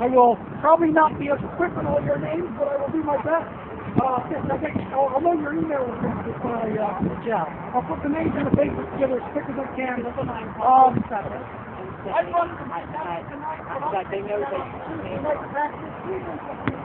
I will probably not be as quick on all your names, but I will do my best. Uh, I think, I'll, i know your email address when I, uh, Yeah. I'll put the names and the faces together as quick as I can. Um, I run for my I, I, I, they know that.